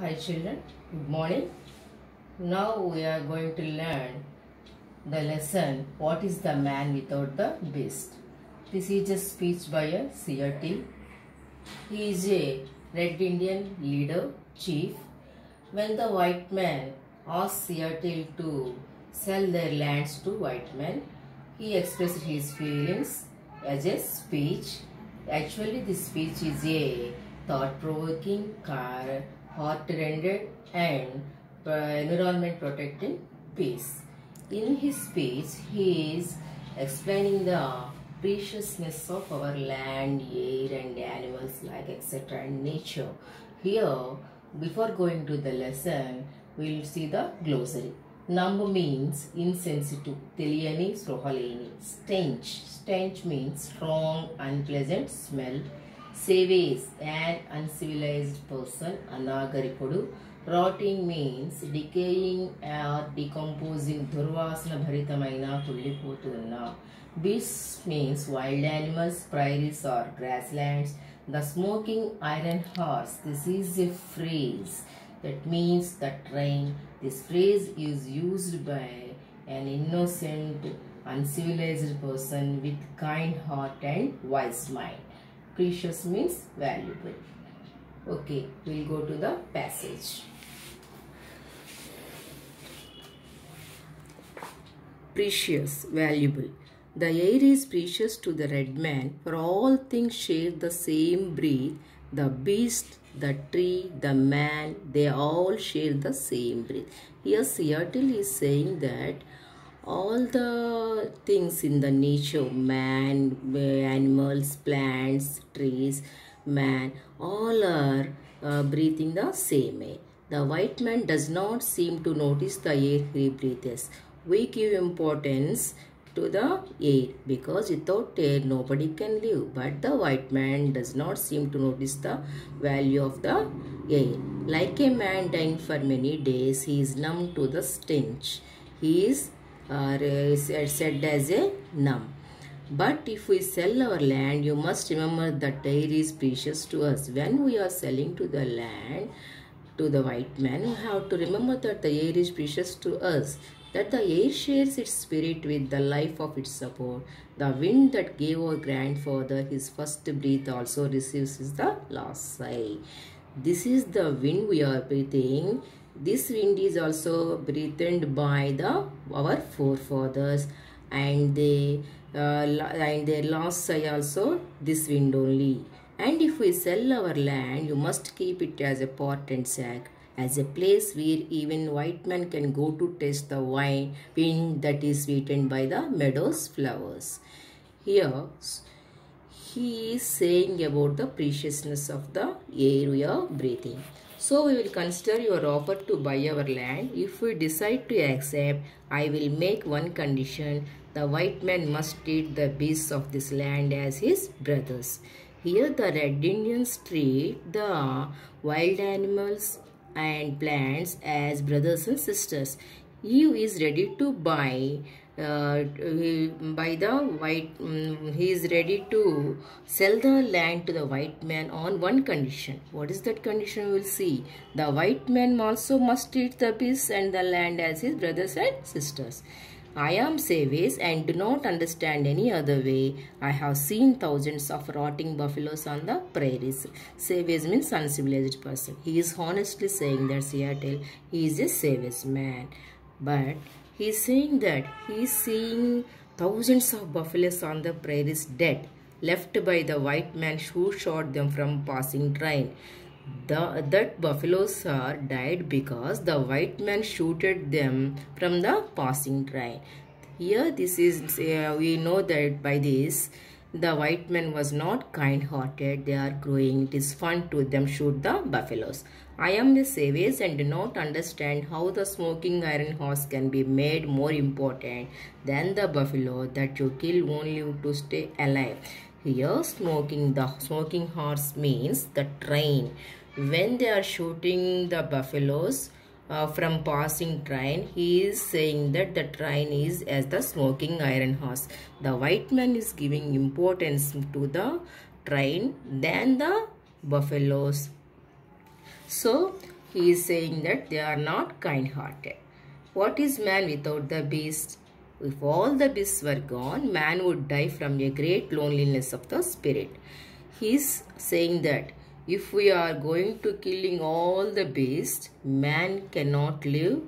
Hi children, good morning. Now we are going to learn the lesson What is the man without the beast? This is a speech by a Seattle. He is a Red Indian leader, chief. When the white man asked Seattle to sell their lands to white men, he expressed his feelings as a speech. Actually, this speech is a thought-provoking, car, heart-rendered and uh, environment protecting piece. In his speech, he is explaining the preciousness of our land, air and animals like etc. and nature. Here, before going to the lesson, we will see the glossary. Number means insensitive, తెలియని స్పృహలేని stench. Stench means strong, unpleasant smell. Savage, an uncivilized person, anagarikudu. Rotting means decaying or decomposing, durvasana bharitamaina kulliputuna. Beast means wild animals, prairies or grasslands. The smoking iron horse, this is a phrase that means the train. This phrase is used by an innocent, uncivilized person with kind heart and wise mind precious means valuable okay we'll go to the passage precious, valuable. The air is precious to the red man, for all things share the same breath. The beast, the tree, the man, they all share the same breath. Here Seattle is saying that all the things in the nature, of man, animals, plants, trees, man, all are uh, breathing the same air. The white man does not seem to notice the air he breathes. We give importance to the air because without air nobody can live. But the white man does not seem to notice the value of the air. Like a man dying for many days he is numb to the stench. He is uh, said as a numb but if we sell our land you must remember that air is precious to us when we are selling to the land to the white man we have to remember that the air is precious to us that the air shares its spirit with the life of its support. The wind that gave our grandfather his first breath also receives the last sigh. This is the wind we are breathing. This wind is also breathed by the our forefathers and they uh, and their last sigh also this wind only. And if we sell our land, you must keep it as a pot and sack as a place where even white men can go to taste the wine wind that is sweetened by the meadow's flowers. Here, he is saying about the preciousness of the air we are breathing. So we will consider your offer to buy our land. If we decide to accept, I will make one condition. The white man must treat the beasts of this land as his brothers. Here the red Indians treat the wild animals and plants as brothers and sisters. Eve is ready to buy uh, by the white um, he is ready to sell the land to the white man on one condition what is that condition we will see the white man also must treat the beasts and the land as his brothers and sisters I am savage and do not understand any other way. I have seen thousands of rotting buffaloes on the prairies. Savage means uncivilized person. He is honestly saying that Seattle, he is a savage man. But he is saying that he is seeing thousands of buffaloes on the prairies dead, left by the white man who shot them from passing train. The that buffaloes are died because the white man shooted them from the passing train. Here this is uh, we know that by this the white man was not kind hearted they are growing. It is fun to them shoot the buffaloes. I am the savage and do not understand how the smoking iron horse can be made more important than the buffalo that you kill only to stay alive. Here smoking the smoking horse means the train. When they are shooting the buffaloes uh, from passing train, he is saying that the train is as the smoking iron horse. The white man is giving importance to the train than the buffaloes. So he is saying that they are not kind-hearted. What is man without the beast? If all the beasts were gone, man would die from a great loneliness of the spirit. He is saying that if we are going to killing all the beasts, man cannot live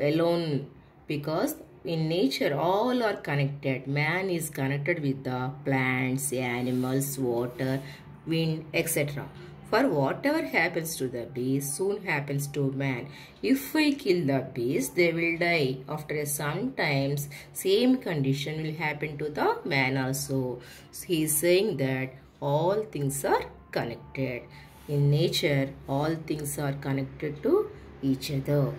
alone because in nature all are connected. Man is connected with the plants, animals, water, wind, etc. For whatever happens to the beast soon happens to man. If we kill the beast, they will die. After some times, same condition will happen to the man also. So he is saying that all things are connected. In nature, all things are connected to each other.